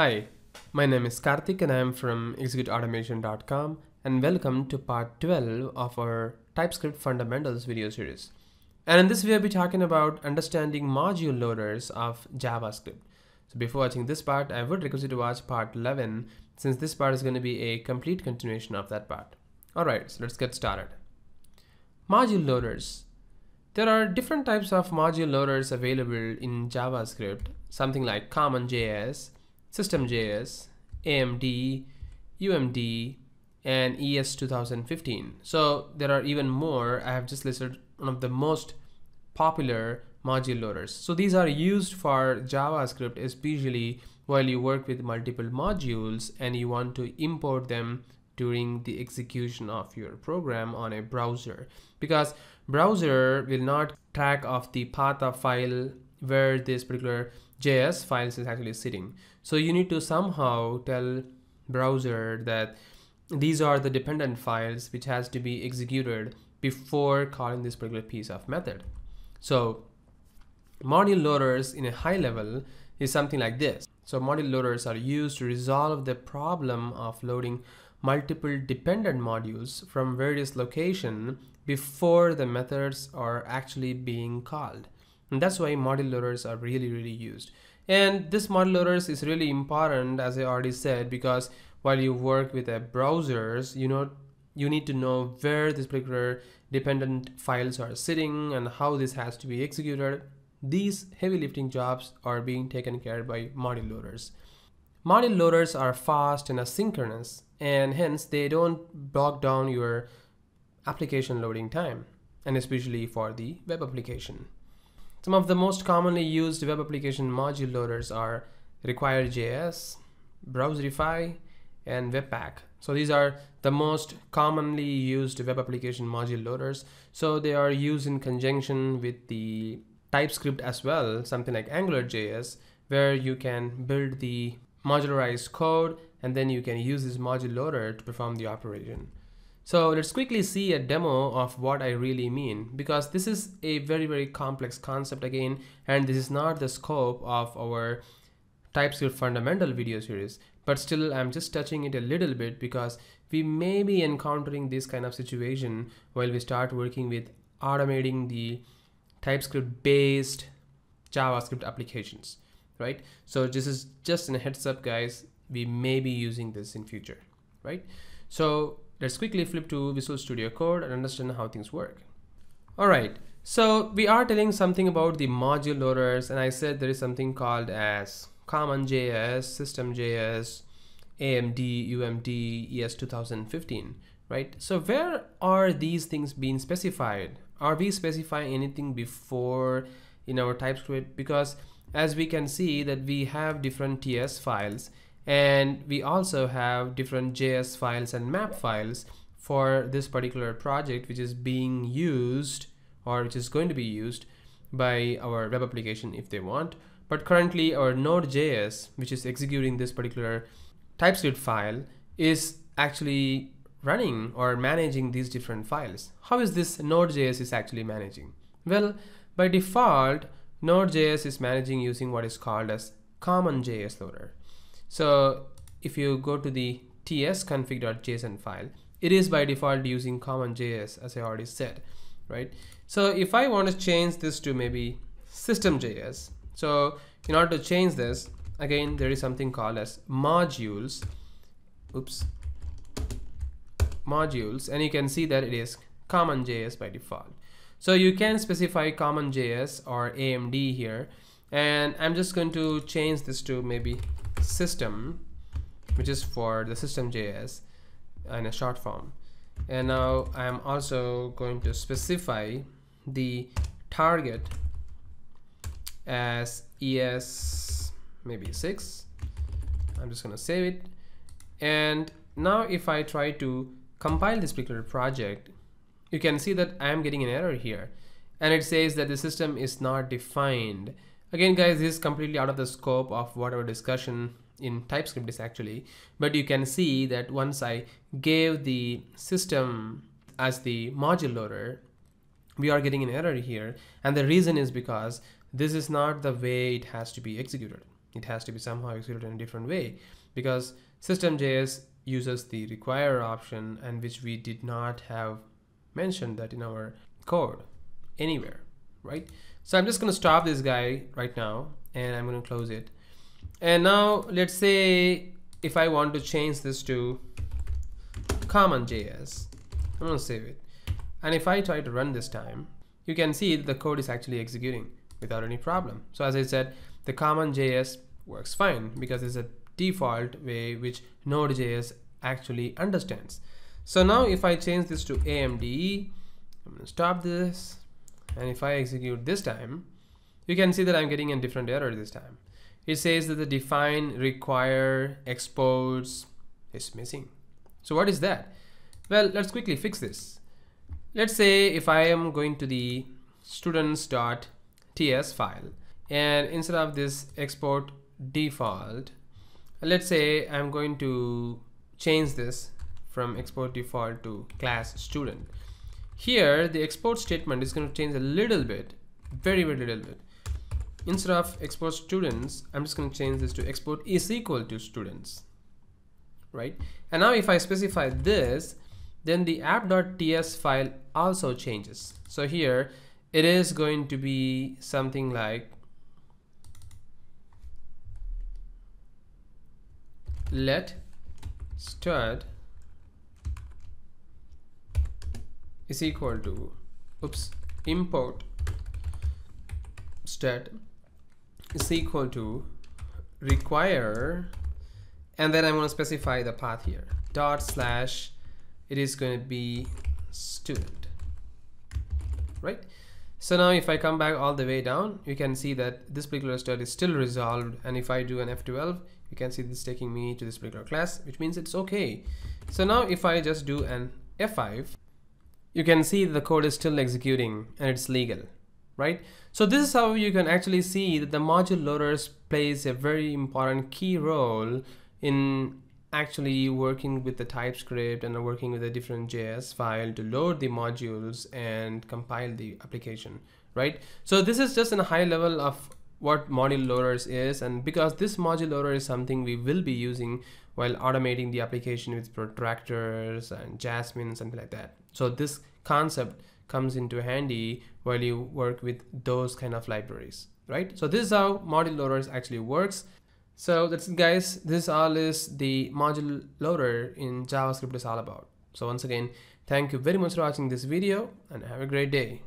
Hi, my name is Karthik and I am from executeautomation.com and welcome to part 12 of our TypeScript fundamentals video series. And in this I'll be talking about understanding module loaders of JavaScript. So before watching this part, I would request you to watch part 11 since this part is going to be a complete continuation of that part. Alright, so let's get started. Module loaders. There are different types of module loaders available in JavaScript, something like CommonJS, SystemJS, AMD, UMD, and ES 2015. So there are even more. I have just listed one of the most popular module loaders. So these are used for JavaScript, especially while you work with multiple modules and you want to import them during the execution of your program on a browser because browser will not track of the path of file where this particular JS files is actually sitting. So you need to somehow tell browser that these are the dependent files which has to be executed before calling this particular piece of method. So module loaders in a high level is something like this. So module loaders are used to resolve the problem of loading multiple dependent modules from various location before the methods are actually being called. And that's why module loaders are really, really used. And this module loaders is really important, as I already said, because while you work with a browsers, you know, you need to know where this particular dependent files are sitting and how this has to be executed. These heavy lifting jobs are being taken care by module loaders. Module loaders are fast and asynchronous, and hence they don't bog down your application loading time, and especially for the web application. Some of the most commonly used web application module loaders are Require.js, Browserify, and Webpack. So these are the most commonly used web application module loaders. So they are used in conjunction with the TypeScript as well, something like AngularJS, where you can build the modularized code and then you can use this module loader to perform the operation. So let's quickly see a demo of what I really mean because this is a very very complex concept again and this is not the scope of our TypeScript fundamental video series. But still I'm just touching it a little bit because we may be encountering this kind of situation while we start working with automating the TypeScript based JavaScript applications right? So this is just a heads up guys. We may be using this in future right? So let's quickly flip to Visual Studio Code and understand how things work all right so we are telling something about the module loaders and I said there is something called as CommonJS, SystemJS, AMD, UMD, ES 2015, right? So where are these things being specified? Are we specifying anything before in our TypeScript? Because as we can see that we have different TS files and we also have different JS files and map files for this particular project which is being used or which is going to be used by our web application if they want. But currently our Node.js, which is executing this particular TypeScript file, is actually running or managing these different files. How is this Node.js is actually managing? Well, by default, Node.js is managing using what is called as CommonJS loader. So if you go to the tsconfig.json file, it is by default using CommonJS as I already said, right? So if I want to change this to maybe system.js, so in order to change this, again, there is something called as modules, oops, modules, and you can see that it is CommonJS by default. So you can specify CommonJS or AMD here. And I'm just going to change this to maybe system, which is for the system.js in a short form. And now I'm also going to specify the target as ES maybe 6. I'm just going to save it. And now if I try to compile this particular project, you can see that I am getting an error here and it says that the system is not defined. Again guys, this is completely out of the scope of whatever discussion in TypeScript is actually, but you can see that once I gave the system as the module loader, we are getting an error here. And the reason is because this is not the way it has to be executed. it has to be somehow executed in a different way because system.js uses the require option and which we did not have mentioned that in our code anywhere right so I'm just going to stop this guy right now and I'm going to close it and now let's say if I want to change this to common.js I'm going to save it and if I try to run this time you can see the code is actually executing without any problem so as I said the common.js works fine because it's a default way which Node.js actually understands. So now if I change this to AMD, I'm going to stop this. And if I execute this time, you can see that I'm getting a different error this time. It says that the define require exports is missing. So what is that? Well, let's quickly fix this. Let's say if I am going to the students.ts file and instead of this export default let's say I'm going to change this from export default to class student here the export statement is going to change a little bit very very little bit. Instead of export students I'm just going to change this to export is equal to students right? And now if I specify this then the app.ts file also changes. So here it is going to be something like let stud is equal to oops import stat is equal to require and then I'm going to specify the path here. Dot slash it is going to be student right? So now if I come back all the way down you can see that this particular stud is still resolved and if I do an F12 you can see this taking me to this particular class which means it's okay. So now if I just do an F5 you can see the code is still executing and it's legal right? So this is how you can actually see that the module loaders plays a very important key role in actually working with the TypeScript and working with a different JS file to load the modules and compile the application right? So this is just in a high level of what module loaders is and because this module loader is something we will be using while automating the application with protractors and jasmine something like that. So this concept comes into handy while you work with those kind of libraries right? So this is how module loaders actually works. So that's it guys. This all is the module loader in javascript is all about. So once again thank you very much for watching this video and have a great day